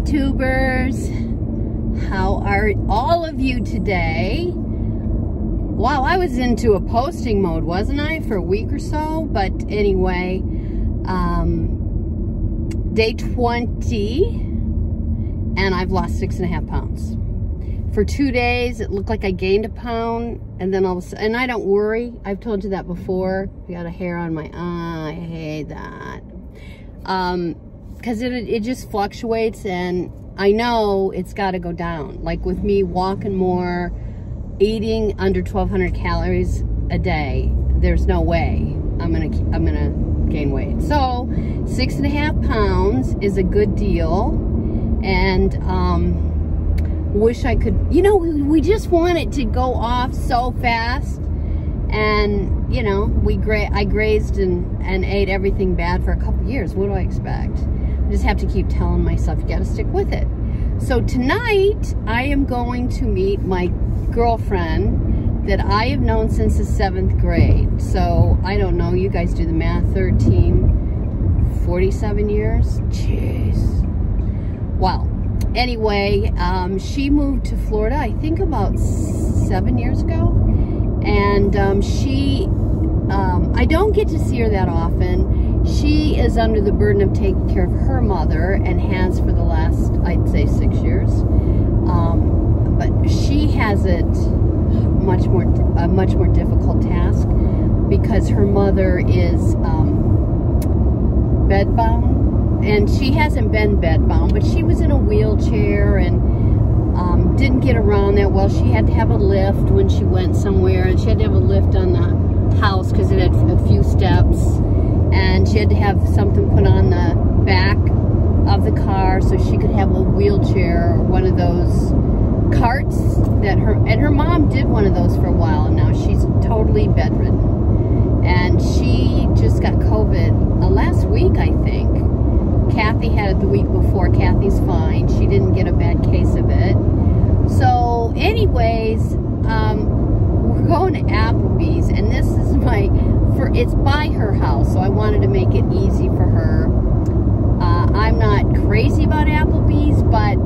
Hello, Tina Tubers. How are all of you today? Wow, I was into a posting mode, wasn't I, for a week or so? But anyway, um, day 20, and I've lost six and a half pounds. For two days, it looked like I gained a pound, and then all of a sudden, and I don't worry. I've told you that before. I got a hair on my eye. I hate that. Um, because it, it just fluctuates and I know it's got to go down. Like with me walking more, eating under 1200 calories a day, there's no way I'm gonna I'm gonna gain weight. So six and a half pounds is a good deal, and um, wish I could. You know, we, we just want it to go off so fast, and you know, we gra I grazed and and ate everything bad for a couple years. What do I expect? I just have to keep telling myself, you gotta stick with it. So tonight, I am going to meet my girlfriend that I have known since the seventh grade. So, I don't know, you guys do the math, 13, 47 years? Jeez. Well, anyway, um, she moved to Florida, I think about seven years ago. And um, she, um, I don't get to see her that often she is under the burden of taking care of her mother and has for the last, I'd say, six years. Um, but she has it much more, a much more difficult task because her mother is um, bedbound. And she hasn't been bedbound, but she was in a wheelchair and um, didn't get around that well. She had to have a lift when she went somewhere, and she had to have a lift on the house because it had a few steps to have something put on the back of the car so she could have a wheelchair or one of those carts that her and her mom did one of those for a while and now she's totally bedridden. And she just got COVID uh, last week I think. Kathy had it the week before. Kathy's fine. She didn't get a bad case of it. So anyways um, we're going to Applebee's and this is my it's by her house, so I wanted to make it easy for her. Uh, I'm not crazy about Applebee's, but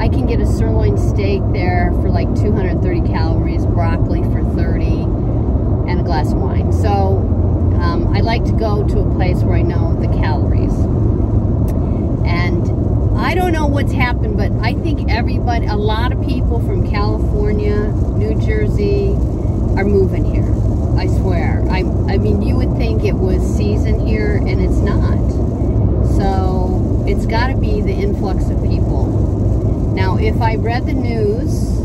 I can get a sirloin steak there for like 230 calories, broccoli for 30, and a glass of wine. So um, I like to go to a place where I know the calories. And I don't know what's happened, but I think everybody, a lot of people from California, New Jersey, are moving here. I swear. I, I mean, you would think it was season here, and it's not. So, it's got to be the influx of people. Now, if I read the news,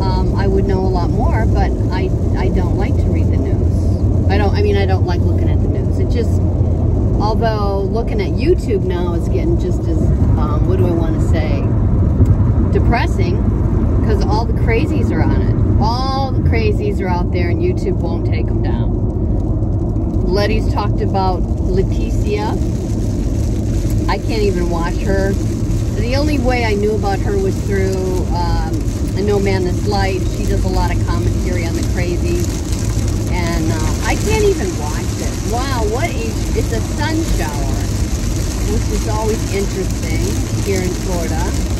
um, I would know a lot more, but I, I don't like to read the news. I don't, I mean, I don't like looking at the news. It just, although looking at YouTube now is getting just as, um, what do I want to say, depressing, because all the crazies are on it. All the crazies are out there and YouTube won't take them down. Lettie's talked about Leticia. I can't even watch her. The only way I knew about her was through um, a No Madness Life. She does a lot of commentary on the crazies. And uh, I can't even watch it. Wow, what a, it's a sun shower, which is always interesting here in Florida.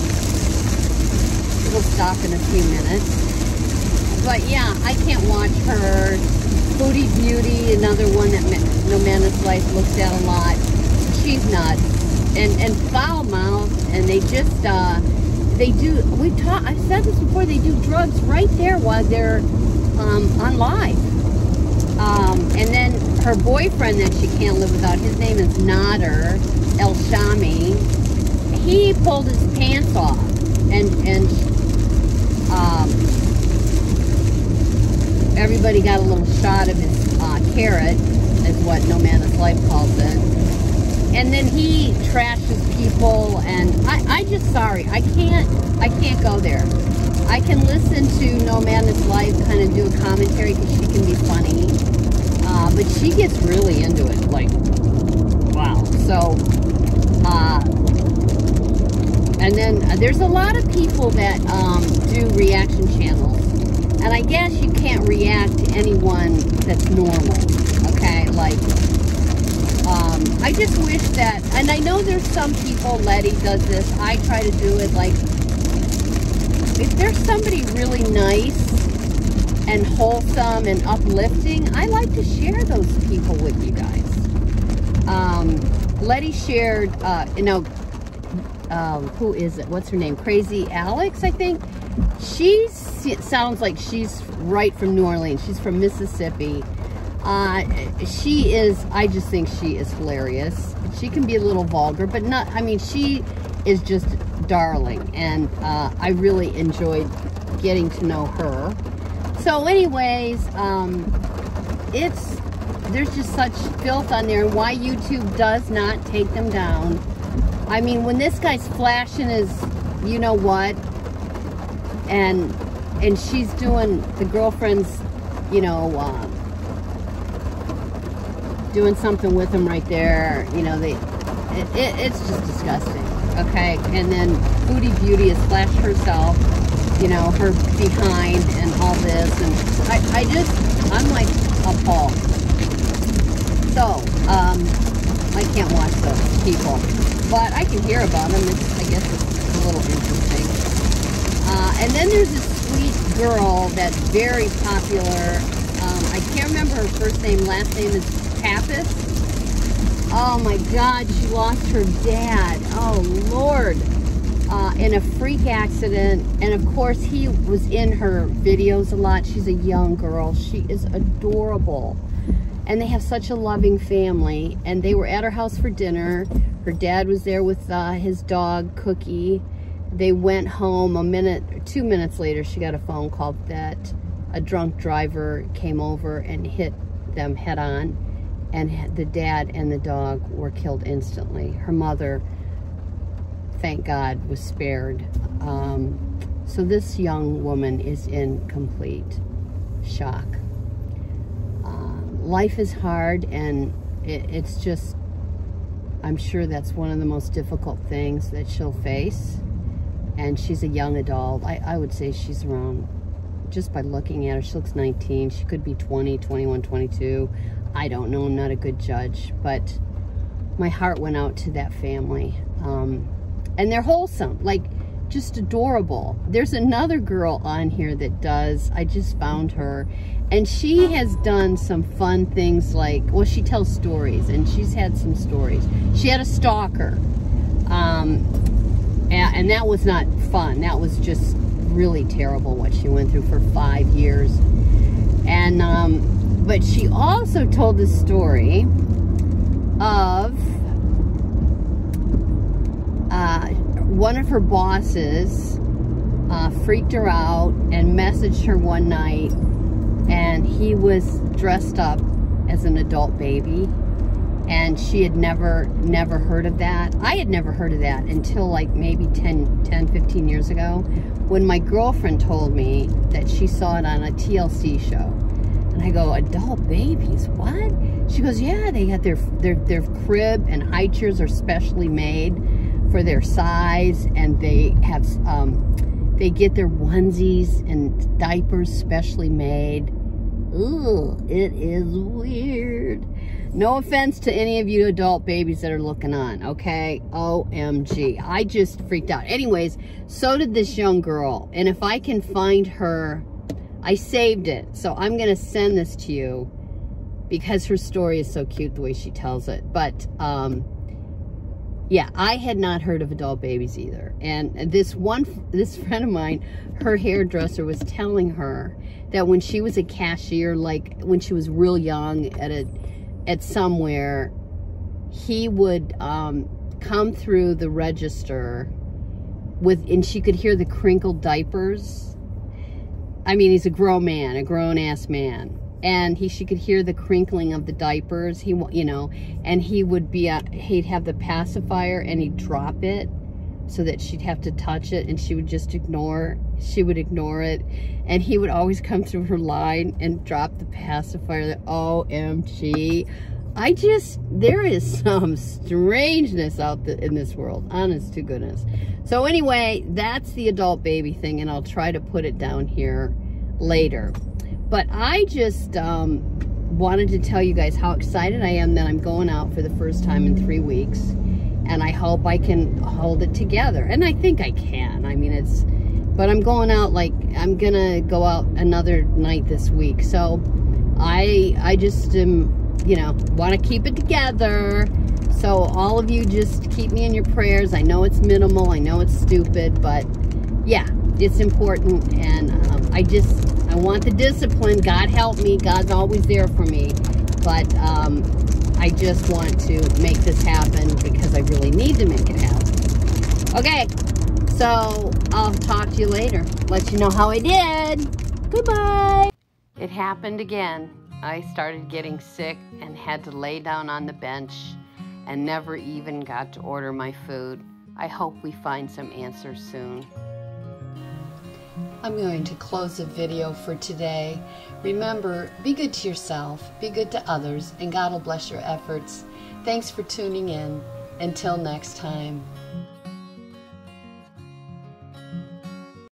It'll stop in a few minutes. But yeah, I can't watch her. Foodie Beauty, another one that No Madness Life looks at a lot. She's nuts. And and foul mouth, and they just uh, they do. We talk. I've said this before. They do drugs right there while they're um, on live. Um, and then her boyfriend that she can't live without. His name is Nader El Shami. He pulled his pants off, and and um, everybody got a little shot of his uh, carrot, is what No Madness Life calls it. And then he trashes people, and I, I just sorry, I can't, I can't go there. I can listen to No Madness Life kind of do a commentary because she can be funny, uh, but she gets really into it, like, wow. So, uh, and then uh, there's a lot of people that um, do reaction channels and I guess you can't react to anyone that's normal, okay? Like, um, I just wish that, and I know there's some people, Lettie does this, I try to do it like, if there's somebody really nice and wholesome and uplifting, I like to share those people with you guys. Um, Lettie shared, uh, you know, um, who is it? What's her name? Krazy Alex, I think. She sounds like she's right from New Orleans. She's from Mississippi. Uh, she is, I just think she is hilarious. She can be a little vulgar, but not, I mean, she is just darling. And uh, I really enjoyed getting to know her. So anyways, um, it's, there's just such filth on there. Why YouTube does not take them down I mean, when this guy's flashing his, you know what, and and she's doing the girlfriend's, you know, uh, doing something with him right there. You know, they, it, it, it's just disgusting. Okay, and then Booty Beauty has flashed herself, you know, her behind and all this, and I, I just, I'm like appalled. So, um, I can't watch those people but I can hear about them. It's, I guess it's a little interesting. Uh, and then there's this sweet girl that's very popular. Um, I can't remember her first name. Last name is Pappas. Oh my God, she lost her dad. Oh Lord. Uh, in a freak accident. And of course, he was in her videos a lot. She's a young girl. She is adorable. And they have such a loving family. And they were at her house for dinner. Her dad was there with uh, his dog, Cookie. They went home a minute, two minutes later, she got a phone call that a drunk driver came over and hit them head on. And the dad and the dog were killed instantly. Her mother, thank God, was spared. Um, so this young woman is in complete shock. Uh, life is hard and it, it's just I'm sure that's one of the most difficult things that she'll face. And she's a young adult. I, I would say she's around, just by looking at her, she looks 19. She could be 20, 21, 22. I don't know. I'm not a good judge. But my heart went out to that family. Um, and they're wholesome. Like, just adorable. There's another girl on here that does, I just found her, and she has done some fun things like, well, she tells stories, and she's had some stories. She had a stalker, um, and, that was not fun. That was just really terrible what she went through for five years. And, um, but she also told the story of uh, one of her bosses uh, freaked her out and messaged her one night and he was dressed up as an adult baby. And she had never never heard of that. I had never heard of that until like maybe 10 10 15 years ago when my girlfriend told me that she saw it on a tlc show. And i go adult babies? What? She goes yeah they got their their their crib and high chairs are specially made for their size and they have um, they get their onesies and diapers specially made Ooh, it is weird. No offense to any of you adult babies that are looking on, okay? OMG. I just freaked out. Anyways, so did this young girl. And if I can find her, I saved it. So I'm going to send this to you because her story is so cute the way she tells it. But, um, yeah, I had not heard of adult babies either. And this one, this friend of mine, her hairdresser was telling her that when she was a cashier, like when she was real young at a, at somewhere, he would um, come through the register with, and she could hear the crinkled diapers. I mean, he's a grown man, a grown ass man and he she could hear the crinkling of the diapers. He you know and he would be a, he'd have the pacifier and he'd drop it so that she'd have to touch it and she would just ignore she would ignore it. And he would always come through her line and drop the pacifier. Omg i just there is some strangeness out the, in this world honest to goodness. So anyway that's the adult baby thing and i'll try to put it down here later but I just, um, wanted to tell you guys how excited I am that I'm going out for the first time in three weeks. And I hope I can hold it together. And I think I can. I mean, it's, but I'm going out like, I'm gonna go out another night this week. So I, I just am, you know, want to keep it together. So all of you just keep me in your prayers. I know it's minimal. I know it's stupid, but yeah, it's important. And um, I just, I want the discipline. God help me. God's always there for me. But um, I just want to make this happen because I really need to make it happen. Okay, so I'll talk to you later. Let you know how I did. Goodbye. It happened again. I started getting sick and had to lay down on the bench and never even got to order my food. I hope we find some answers soon. I'm going to close the video for today. Remember, be good to yourself, be good to others, and God will bless your efforts. Thanks for tuning in. Until next time.